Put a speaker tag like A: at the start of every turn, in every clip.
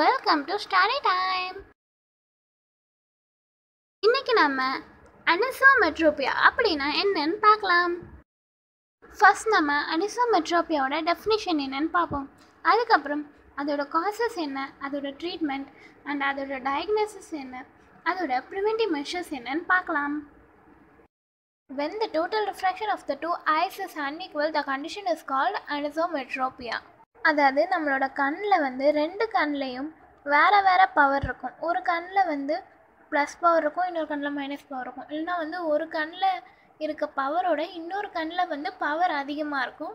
A: Welcome to study time இன்னைக்கு நம்ம anisometropia அப்படின்னா என்னன்னு பார்க்கலாம். ஃபர்ஸ்ட் நம்ம அனிசோமெட்ரோபியாவோட டெஃபினிஷன் என்னன்னு பார்ப்போம். அதுக்கப்புறம் அதோட காசஸ் என்ன அதோட ட்ரீட்மெண்ட் அண்ட் அதோட டயக்னோசிஸ் என்ன அதோட ப்ரிவென்டிவ் மெஷர்ஸ் என்னன்னு பார்க்கலாம். When the total refraction of the two eyes is unequal, the condition is called anisometropia. அதாவது நம்மளோட கண்ணில் வந்து ரெண்டு கண்லேயும் வேறு வேறு பவர் இருக்கும். ஒரு கண்ணில் வந்து ப்ளஸ் பவர் இருக்கும் இன்னொரு கண்ணில் மைனஸ் பவர் இருக்கும். இல்லைனா வந்து ஒரு கண்ணில் இருக்க பவரோட இன்னொரு கண்ணில் வந்து பவர் அதிகமாக இருக்கும்.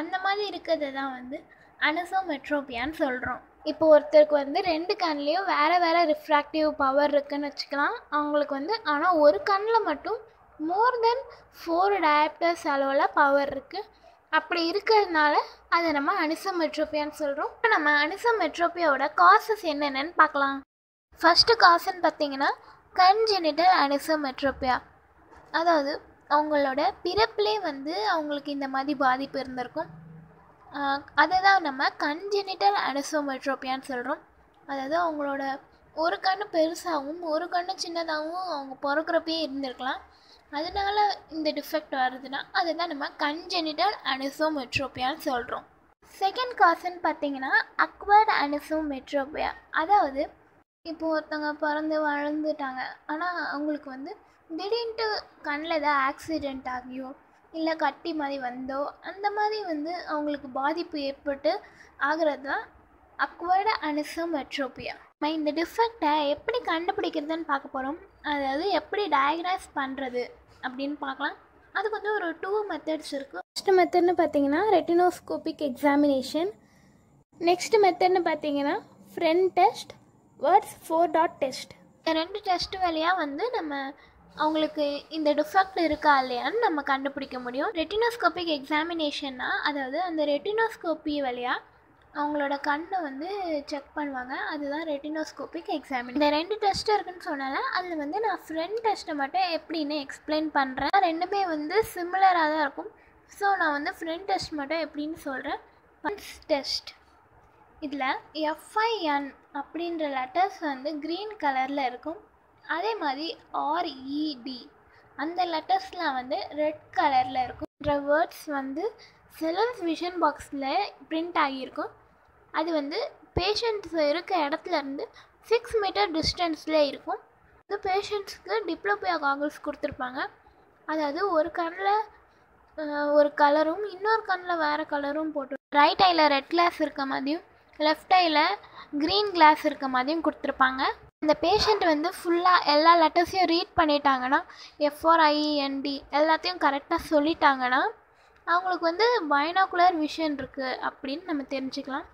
A: அந்த மாதிரி இருக்கிறது தான் வந்து அனசோமெட்ரோபியான்னு சொல்கிறோம் இப்போ ஒருத்தருக்கு வந்து ரெண்டு கண்லேயும் வேறு வேறு ரிஃப்ராக்டிவ் பவர் இருக்குதுன்னு வச்சுக்கலாம். அவங்களுக்கு வந்து ஆனால் ஒரு கண்ணில் மட்டும் மோர் தென் ஃபோர் டயப்டர்ஸ் அளவில் பவர் இருக்குது அப்படி இருக்கிறதுனால அதை நம்ம அனிசமெட்ரோபியான்னு சொல்கிறோம் இப்போ நம்ம அனிசமெட்ரோபியாவோட காசஸ் என்னென்னு பார்க்கலாம். ஃபஸ்ட்டு காசுன்னு பார்த்தீங்கன்னா கன்ஜெனிட்டல் அனிசமெட்ரோபியா அதாவது அவங்களோட பிறப்பிலே வந்து அவங்களுக்கு இந்த மாதிரி பாதிப்பு இருந்திருக்கும். அதை தான் நம்ம கன்ஜெனிட்டல் அனிசோமெட்ரோபியான்னு சொல்கிறோம் அதாவது அவங்களோட ஒரு கண்ணு பெருசாகவும் ஒரு கண்ணு சின்னதாகவும் அவங்க பிறக்கிறப்பே இருந்திருக்கலாம். அதனால இந்த டிஃபெக்ட் வருதுன்னா அதை தான் நம்ம கன்ஜெனிட்டல் அனிசோமெட்ரோபியான்னு சொல்கிறோம் செகண்ட் காசுன்னு பார்த்தீங்கன்னா அக்வர்ட் அனிசோமெட்ரோபியா அதாவது இப்போ ஒருத்தவங்க பிறந்து வளர்ந்துட்டாங்க. ஆனால் அவங்களுக்கு வந்து திடீர்னுட்டு கண்ணில் ஏதாவது ஆக்சிடெண்ட் ஆகியோ இல்லை கட்டி மாதிரி வந்தோ அந்த மாதிரி வந்து அவங்களுக்கு பாதிப்பு ஏற்பட்டு ஆகிறது தான் அக்வர்டு அனிசோமெட்ரோபியா நம்ம இந்த டிஃபெக்டை எப்படி கண்டுபிடிக்கிறதுன்னு பார்க்க போகிறோம் அதாவது எப்படி டயக்னைஸ் பண்ணுறது அப்படின்னு பார்க்கலாம். அதுக்கு வந்து ஒரு டூ மெத்தட்ஸ் இருக்குது ஃபஸ்ட் மெத்தட்னு பார்த்தீங்கன்னா ரெட்டினோஸ்கோபிக் எக்ஸாமினேஷன் நெக்ஸ்ட் மெத்தட்னு பார்த்தீங்கன்னா friend test Worth's four dot test இந்த ரெண்டு டெஸ்ட் வழியாக வந்து நம்ம அவங்களுக்கு இந்த டிஃபெக்ட் இருக்கா இல்லையான்னு நம்ம கண்டுபிடிக்க முடியும். ரெட்டினோஸ்கோபிக் எக்ஸாமினேஷன்னா அதாவது அந்த ரெட்டினோஸ்கோப்பி வழியாக அவங்களோட கண்ணை வந்து செக் பண்ணுவாங்க. அதுதான் ரெட்டினோஸ்கோபிக் எக்ஸாமின் இந்த ரெண்டு டெஸ்ட் இருக்குன்னு சொன்னால அதில் வந்து நான் ஃப்ரெண்ட் டெஸ்ட்டை மட்டும் எப்படின்னு எக்ஸ்பிளைன் பண்ணுறேன் ரெண்டுமே வந்து சிமிலராக தான் இருக்கும். ஸோ நான் வந்து ஃப்ரெண்ட் டெஸ்ட் மட்டும் எப்படின்னு சொல்கிறேன் பன்ஸ் டெஸ்ட் இதில் எஃப்ஐஎன் அப்படின்ற லெட்டர்ஸ் வந்து க்ரீன் கலரில் இருக்கும். அதே மாதிரி ஆர்இடி அந்த லெட்டர்ஸ்லாம் வந்து ரெட் கலரில் இருக்கும். வேர்ட்ஸ் வந்து சிலர்ஸ் விஷன் பாக்ஸில் பிரிண்ட் ஆகியிருக்கும். அது வந்து பேஷண்ட்ஸ் இருக்க இடத்துலருந்து சிக்ஸ் மீட்டர் டிஸ்டன்ஸில் இருக்கும். இது பேஷண்ட்ஸ்க்கு டிப்ளோபியா காகல்ஸ் கொடுத்துருப்பாங்க. அதாவது ஒரு கண்ணில் ஒரு கலரும் இன்னொரு கண்ணில் வேறு கலரும் போட்டு ரைட் ஐயில் ரெட் கிளாஸ் இருக்க மாதிரியும் லெஃப்ட் ஐயில் க்ரீன் கிளாஸ் இருக்க மாதிரியும் கொடுத்துருப்பாங்க. அந்த பேஷண்ட் வந்து ஃபுல்லாக எல்லா லெட்டர்ஸையும் ரீட் பண்ணிட்டாங்கன்னா எஃப்ஆர்ஐஎன்டி எல்லாத்தையும் கரெக்டாக சொல்லிட்டாங்கன்னா அவங்களுக்கு வந்து பைனாகுலர் விஷன் இருக்குது அப்படின்னு நம்ம தெரிஞ்சுக்கலாம்.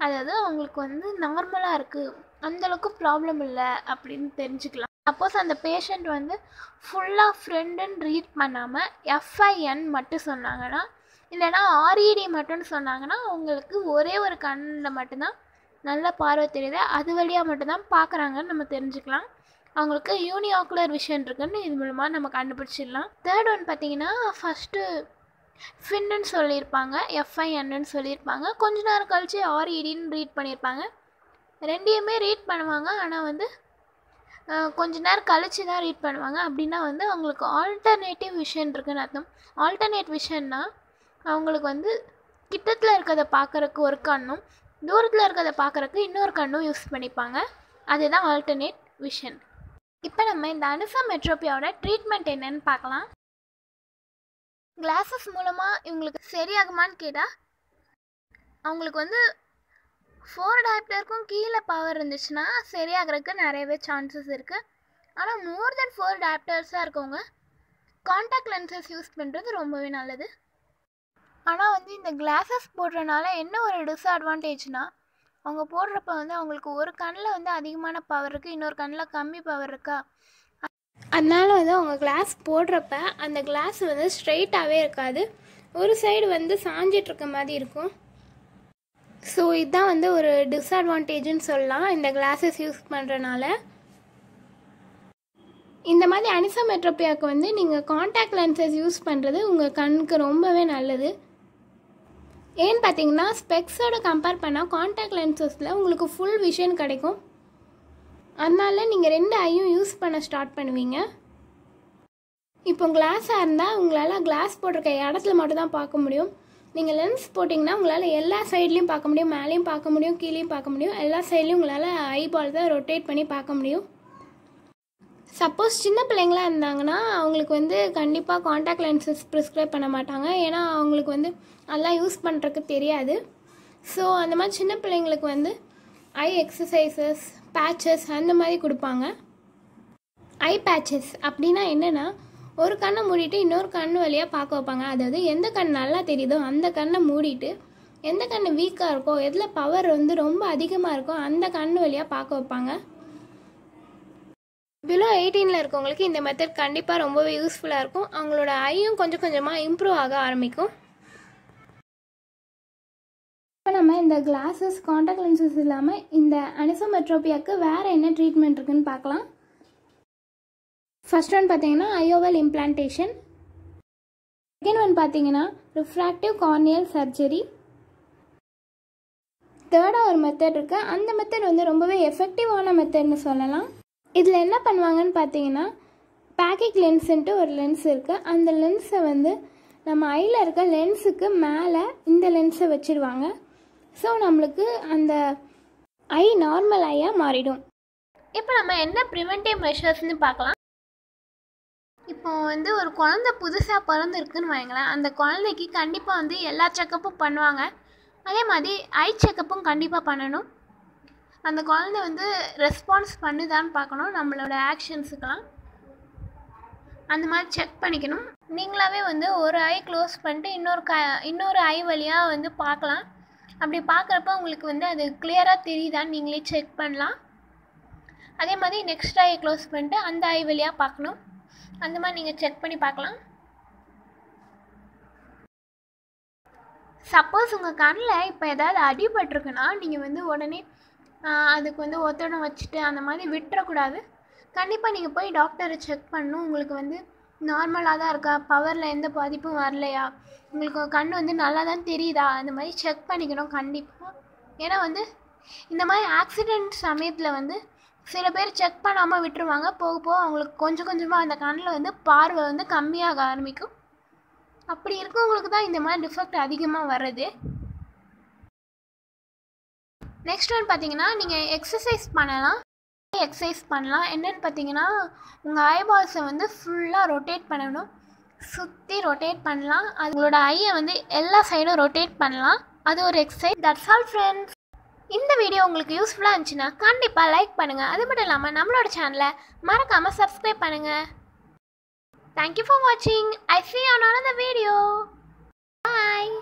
A: அதாவது அவங்களுக்கு வந்து நார்மலாக இருக்குது அந்தளவுக்கு ப்ராப்ளம் இல்லை அப்படின்னு தெரிஞ்சுக்கலாம். சப்போஸ் அந்த பேஷண்ட் வந்து ஃபுல்லாக ஃப்ரெண்டுன்னு ரீட் பண்ணாமல் எஃப்ஐஎன் மட்டும் சொன்னாங்கன்னா இல்லைனா ஆர்இடி மட்டும்னு சொன்னாங்கன்னா அவங்களுக்கு ஒரே ஒரு கண்ணில் மட்டும்தான் நல்ல பார்வை தெரியுது. அது வழியாக மட்டும்தான் பார்க்குறாங்கன்னு நம்ம தெரிஞ்சுக்கலாம். அவங்களுக்கு யூனியாக்குலர் விஷன் இருக்குன்னு இது மூலமாக நம்ம கண்டுபிடிச்சிடலாம். தேர்ட் ஒன் பார்த்தீங்கன்னா ஃபஸ்ட்டு ஃபின்னு சொல்லியிருப்பாங்க எஃப்ஐஎன்னு சொல்லியிருப்பாங்க. கொஞ்ச நேரம் கழித்து ஆர்இடின்னு ரீட் பண்ணியிருப்பாங்க. ரெண்டையுமே ரீட் பண்ணுவாங்க. ஆனால் வந்து கொஞ்ச நேரம் கழித்து தான் ரீட் பண்ணுவாங்க. அப்படின்னா வந்து அவங்களுக்கு ஆல்டர்னேட்டிவ் விஷன் இருக்குன்னு அர்த்தம். ஆல்டர்னேட் விஷன்னா அவங்களுக்கு வந்து கிட்டத்தில் இருக்கிறத பார்க்குறக்கு ஒரு கண்ணும் தூரத்தில் இருக்கிறத பார்க்குறக்கு இன்னொரு கண்ணும் யூஸ் பண்ணிப்பாங்க. அதுதான் ஆல்டர்னேட் விஷன் இப்போ நம்ம இந்த அனுசா மெட்ரோபியாவோட ட்ரீட்மெண்ட் என்னன்னு பார்க்கலாம். கிளாஸஸ் மூலமாக இவங்களுக்கு சரியாகுமான்னு கேட்டால் அவங்களுக்கு வந்து ஃபோர் அடாப்டருக்கும் கீழே பவர் இருந்துச்சுன்னா சரியாகிறதுக்கு நிறையவே சான்சஸ் இருக்குது ஆனால் மோர் தென் ஃபோர் அடாப்டர்ஸாக இருக்கவங்க காண்டாக்ட் லென்சஸ் யூஸ் பண்ணுறது ரொம்பவே நல்லது. ஆனால் வந்து இந்த கிளாஸஸ் போடுறனால என்ன ஒரு டிஸ்அட்வான்டேஜ்னால் அவங்க போடுறப்ப வந்து அவங்களுக்கு ஒரு கண்ணில் வந்து அதிகமான பவர் இருக்குது இன்னொரு கண்ணில் கம்மி பவர் இருக்கா? அதனால வந்து அவங்க கிளாஸ் போடுறப்ப அந்த கிளாஸ் வந்து ஸ்ட்ரெயிட்டாகவே இருக்காது. ஒரு சைடு வந்து சாஞ்சிட்ருக்க மாதிரி இருக்கும். ஸோ இதுதான் வந்து ஒரு டிஸ்அட்வான்டேஜ்னு சொல்லலாம். இந்த கிளாஸஸ் யூஸ் பண்ணுறனால இந்த மாதிரி அனிசோமெட்ரோபியாவுக்கு வந்து நீங்கள் காண்டாக்ட் லென்சஸ் யூஸ் பண்ணுறது உங்கள் கண்ணுக்கு ரொம்பவே நல்லது.
B: ஏன்னு பார்த்தீங்கன்னா ஸ்பெக்ஸோட கம்பேர் பண்ணால் காண்டாக்ட் லென்சஸில் உங்களுக்கு ஃபுல் விஷன் கிடைக்கும். அதனால நீங்கள் ரெண்டு ஐயும் யூஸ் பண்ண ஸ்டார்ட் பண்ணுவீங்க. இப்போ கிளாஸாக இருந்தால் உங்களால் கிளாஸ் போட்டிருக்க இடத்துல மட்டும் தான் பார்க்க முடியும். நீங்கள் லென்ஸ் போட்டிங்கன்னா உங்களால் எல்லா சைட்லேயும் பார்க்க முடியும் மேலேயும் பார்க்க முடியும் கீழேயும் பார்க்க முடியும். எல்லா சைட்லேயும் உங்களால் ஐபால் தான் ரொட்டேட் பண்ணி பார்க்க முடியும். சப்போஸ் சின்ன பிள்ளைங்களா இருந்தாங்கன்னா அவங்களுக்கு வந்து கண்டிப்பாக காண்டாக்ட் லென்சஸ் ப்ரிஸ்கிரைப் பண்ண மாட்டாங்க. ஏன்னா அவங்களுக்கு வந்து அதெல்லாம் யூஸ் பண்ணுறதுக்கு தெரியாது. ஸோ அந்த மாதிரி சின்ன பிள்ளைங்களுக்கு வந்து ஐ எக்ஸசைசஸ் பேச்சஸ் அந்த மாதிரி கொடுப்பாங்க. ஐ பேச்சஸ் அப்படின்னா என்னென்னா ஒரு கண்ணை மூடிட்டு இன்னொரு கண் வழியாக பார்க்க வைப்பாங்க. அதாவது எந்த கண் நல்லா தெரியுதோ அந்த கண்ணை மூடிட்டு எந்த கண் வீக்காக இருக்கோ எதில் பவர் வந்து ரொம்ப அதிகமாக இருக்கோ அந்த கண் வழியாக பார்க்க வைப்பாங்க. பிலோ எயிட்டீனில் இருக்கவங்களுக்கு இந்த மெத்தட் கண்டிப்பாக ரொம்பவே யூஸ்ஃபுல்லாக இருக்கும். அவங்களோட ஐயும் கொஞ்சம் கொஞ்சமாக இம்ப்ரூவ் ஆக ஆரம்பிக்கும். இந்த கிளாஸஸ் காண்டாக்ட் லென்சஸ் இல்லாமல் இந்த அனிசோமெட்ரோபியாவுக்கு வேறு என்ன ட்ரீட்மெண்ட் இருக்குன்னு பார்க்கலாம். ஃபர்ஸ்ட் ஒன் பார்த்தீங்கன்னா ஐஓவல் இம்ப்ளான்டேஷன் செகண்ட் ஒன் பார்த்தீங்கன்னா ரிஃப்ராக்டிவ் கார்னியல் சர்ஜரி தேர்டாக ஒரு மெத்தட் இருக்குது அந்த மெத்தட் வந்து ரொம்பவே எஃபெக்டிவான மெத்தட்னு சொல்லலாம். இதில் என்ன பண்ணுவாங்கன்னு பார்த்தீங்கன்னா பேக்கிக் லென்ஸுன்ட்டு ஒரு லென்ஸ் இருக்குது அந்த லென்ஸை வந்து நம்ம ஐயில் இருக்க லென்ஸுக்கு மேலே இந்த லென்ஸை வச்சுருவாங்க. ஸோ நம்மளுக்கு அந்த ஐ நார்மல் ஐயாக மாறிடும்.
A: இப்போ நம்ம என்ன ப்ரிவென்டிவ் மெஷர்ஸ்னு பார்க்கலாம். இப்போ வந்து ஒரு குழந்தை புதுசாக பிறந்திருக்குன்னு வைங்களேன் அந்த குழந்தைக்கு கண்டிப்பாக வந்து எல்லா செக்கப்பும் பண்ணுவாங்க. அதே மாதிரி ஐ செக்கப்பும் கண்டிப்பாக பண்ணணும். அந்த குழந்தை வந்து ரெஸ்பான்ஸ் பண்ணுதான்னு பார்க்கணும். நம்மளோட ஆக்ஷன்ஸுக்கெலாம் அந்த மாதிரி செக் பண்ணிக்கணும். நீங்களாவே வந்து ஒரு ஐ க்ளோஸ் பண்ணிட்டு இன்னொரு க இன்னொரு ஐ வழியாக வந்து பார்க்கலாம். அப்படி பார்க்குறப்ப உங்களுக்கு வந்து அது கிளியராக தெரியுதான்னு நீங்களே செக் பண்ணலாம். அதே மாதிரி நெக்ஸ்ட் ஐ க்ளோஸ் பண்ணிட்டு அந்த ஐ வழியாக பார்க்கணும். அந்த மாதிரி நீங்கள் செக் பண்ணி பார்க்கலாம். சப்போஸ் உங்கள் கண்ணில் இப்போ ஏதாவது அடிபட்டிருக்குன்னா நீங்கள் வந்து உடனே அதுக்கு வந்து ஒத்தடம் வச்சுட்டு அந்த மாதிரி விட்டுறக்கூடாது. கண்டிப்பாக நீங்கள் போய் டாக்டரை செக் பண்ணணும். உங்களுக்கு வந்து நார்மலாக தான் இருக்கா? பவரில் எந்த பாதிப்பும் வரலையா? உங்களுக்கு கண் வந்து நல்லா தான் தெரியுதா? அந்த மாதிரி செக் பண்ணிக்கணும் கண்டிப்பாக ஏன்னா வந்து இந்த மாதிரி ஆக்சிடெண்ட் சமயத்தில் வந்து சில பேர் செக் பண்ணாமல் விட்டுருவாங்க. போக போக அவங்களுக்கு கொஞ்சம் கொஞ்சமாக அந்த கண்ணில் வந்து பார்வை வந்து கம்மியாக ஆரம்பிக்கும். அப்படி இருக்கவங்களுக்கு தான் இந்த மாதிரி டிஃபெக்ட் அதிகமாக வர்றது. நெக்ஸ்ட் ஒன் பார்த்தீங்கன்னா நீங்கள் எக்ஸசைஸ் பண்ணலாம். எக்ஸசைஸ் பண்ணலாம். என்னென்னு பார்த்தீங்கன்னா உங்கள் ஐபால்ஸை வந்து ஃபுல்லாக ரொட்டேட் பண்ணணும். சுற்றி ரொட்டேட் பண்ணலாம். அதுங்களோட ஐயை வந்து எல்லா சைடும் ரொட்டேட் பண்ணலாம். அது ஒரு எக்ஸசைஸ் தட்ஸ் ஆல் ஃப்ரெண்ட்ஸ் இந்த வீடியோ உங்களுக்கு யூஸ்ஃபுல்லாக இருந்துச்சுன்னா கண்டிப்பாக லைக் பண்ணுங்கள் அது மட்டும் இல்லாமல் நம்மளோட சேனலை மறக்காமல் சப்ஸ்கிரைப் பண்ணுங்கள் தேங்க்யூ ஃபார் வாட்சிங் I see on on the video bye